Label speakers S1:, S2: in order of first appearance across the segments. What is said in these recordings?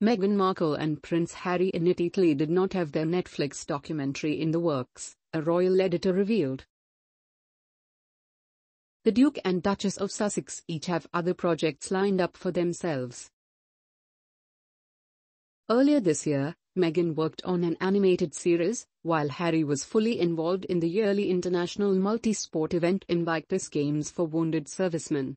S1: Meghan Markle and Prince Harry admittedly did not have their Netflix documentary in the works, a royal editor revealed. The Duke and Duchess of Sussex each have other projects lined up for themselves. Earlier this year, Meghan worked on an animated series, while Harry was fully involved in the yearly international multi-sport event Invictus Games for Wounded Servicemen.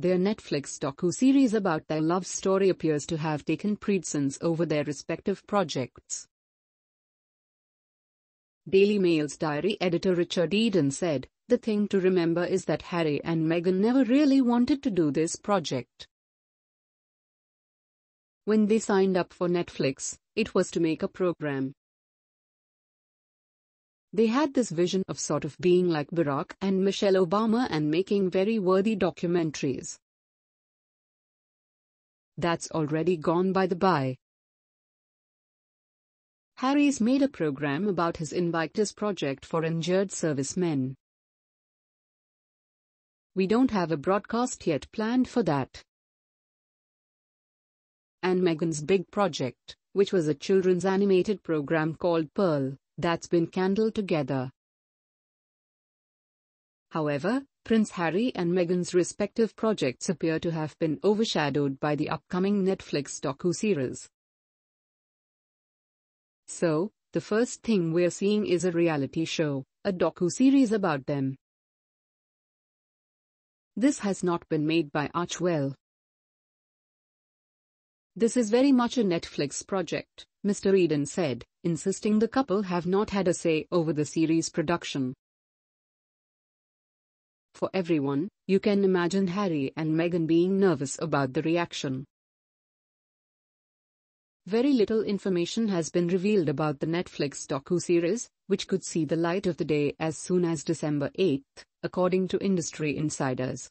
S1: Their Netflix docu-series about their love story appears to have taken precedence over their respective projects. Daily Mail's diary editor Richard Eden said, The thing to remember is that Harry and Meghan never really wanted to do this project. When they signed up for Netflix, it was to make a program. They had this vision of sort of being like Barack and Michelle Obama and making very worthy documentaries. That's already gone by the by. Harry's made a program about his Invictus project for injured servicemen. We don't have a broadcast yet planned for that. And Meghan's big project, which was a children's animated program called Pearl, that's been candled together. However, Prince Harry and Meghan's respective projects appear to have been overshadowed by the upcoming Netflix docu-series. So, the first thing we're seeing is a reality show, a docu-series about them. This has not been made by Archewell. This is very much a Netflix project, Mr. Eden said, insisting the couple have not had a say over the series production. For everyone, you can imagine Harry and Meghan being nervous about the reaction. Very little information has been revealed about the Netflix docu-series, which could see the light of the day as soon as December 8, according to industry insiders.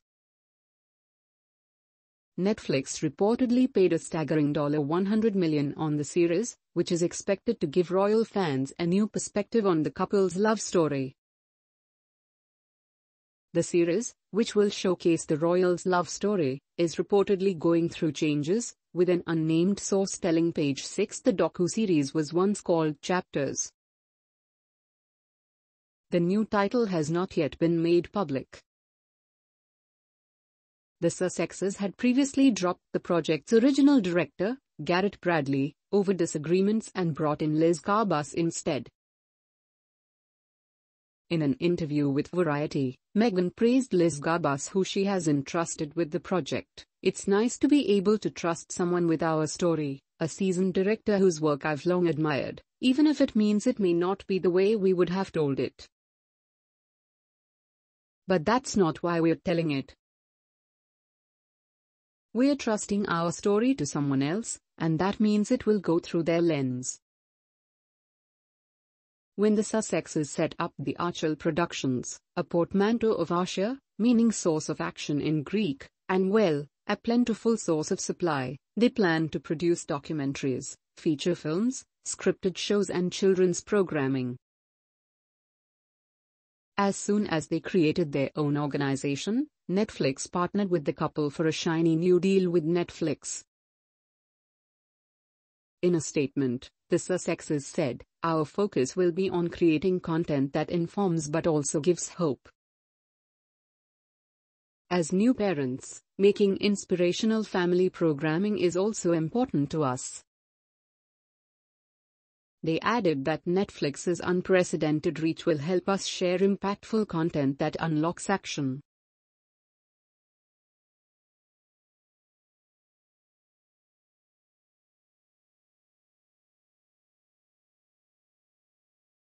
S1: Netflix reportedly paid a staggering 100 million on the series, which is expected to give royal fans a new perspective on the couple's love story. The series, which will showcase the royals' love story, is reportedly going through changes, with an unnamed source telling Page 6 the docu-series was once called Chapters. The new title has not yet been made public. The Sussexes had previously dropped the project's original director, Garrett Bradley, over disagreements and brought in Liz Garbus instead. In an interview with Variety, Meghan praised Liz Garbus who she has entrusted with the project. It's nice to be able to trust someone with our story, a seasoned director whose work I've long admired, even if it means it may not be the way we would have told it. But that's not why we're telling it. We're trusting our story to someone else, and that means it will go through their lens. When the Sussexes set up the Archewell Productions, a portmanteau of Archer, meaning source of action in Greek, and well, a plentiful source of supply, they plan to produce documentaries, feature films, scripted shows and children's programming. As soon as they created their own organization, Netflix partnered with the couple for a shiny new deal with Netflix. In a statement, the Sussexes said, Our focus will be on creating content that informs but also gives hope. As new parents, making inspirational family programming is also important to us. They added that Netflix's unprecedented reach will help us share impactful content that unlocks action.